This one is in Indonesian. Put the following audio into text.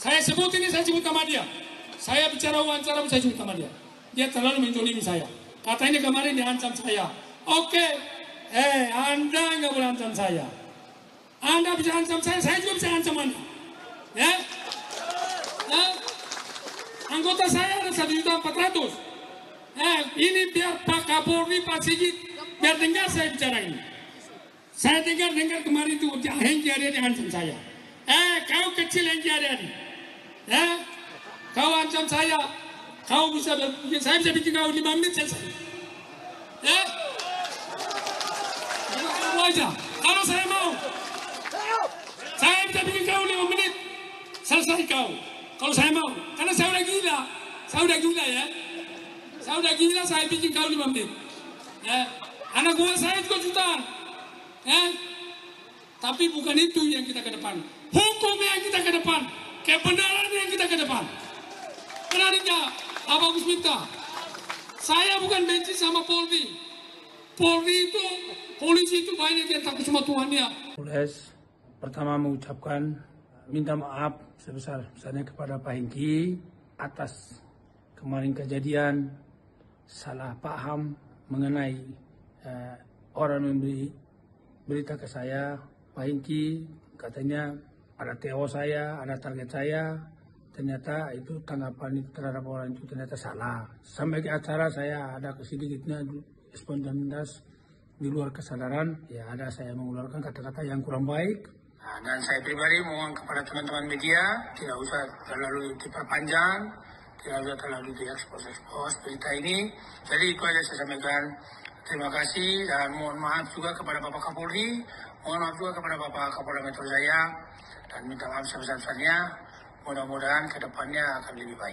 Saya sebut ini, saya sebut nama dia. Saya bicara wawancara, saya sebut nama dia. Dia terlalu menjolimi saya. Katanya kemarin diancam saya. Oke, eh Anda nggak boleh ancam saya. Anda bisa ancam saya, saya juga bisa ancam Anda. Ya? ya? Anggota saya ada satu juta empat ratus. Eh, ini biar Pak Kapolri, Pak Sigit, biar dengar saya bicara ini. Saya dengar-dengar kemarin itu Hengki Aryadi ancam saya. Eh, kau kecil Hengki Aryadi. Eh, kau ancam saya. Kau bisa bikin, saya bisa bikin kau lima menit selesai. Eh, aja. Kalau saya mau, saya bisa bikin kau lima menit selesai kau. Kalau saya mau, karena saya udah gila, saya udah gila ya. Saya udah gila, saya bikin kau lima menit. Ya, anak buah saya juga jutaan. Ya, tapi bukan itu yang kita ke depan. Hukum yang kita ke depan, kebenaran yang kita ke depan. Benar enggak, Pak Bagus minta. Saya bukan benci sama Polri. Polri itu, polisi itu banyak yang takut sama Tuhannya. Polres pertama mengucapkan minta maaf sebesar-besarnya kepada Pak Hengki atas kemarin kejadian salah paham mengenai eh, orang memberi berita ke saya Pak Hengki katanya ada TO saya, ada target saya ternyata itu tanggapan itu terhadap orang itu ternyata salah sampai ke acara saya ada sedikitnya spontanitas di luar kesadaran ya ada saya mengeluarkan kata-kata yang kurang baik Nah, dan saya pribadi mohon kepada teman-teman media tidak usah terlalu diperpanjang, tidak usah terlalu diekspos-ekspos berita ini. Jadi itu aja saya sampaikan. Terima kasih dan mohon maaf juga kepada Bapak Kapolri, mohon maaf juga kepada Bapak Kapolda Metro Jaya dan minta maaf sebesar-besarnya. Mudah-mudahan ke depannya akan lebih baik.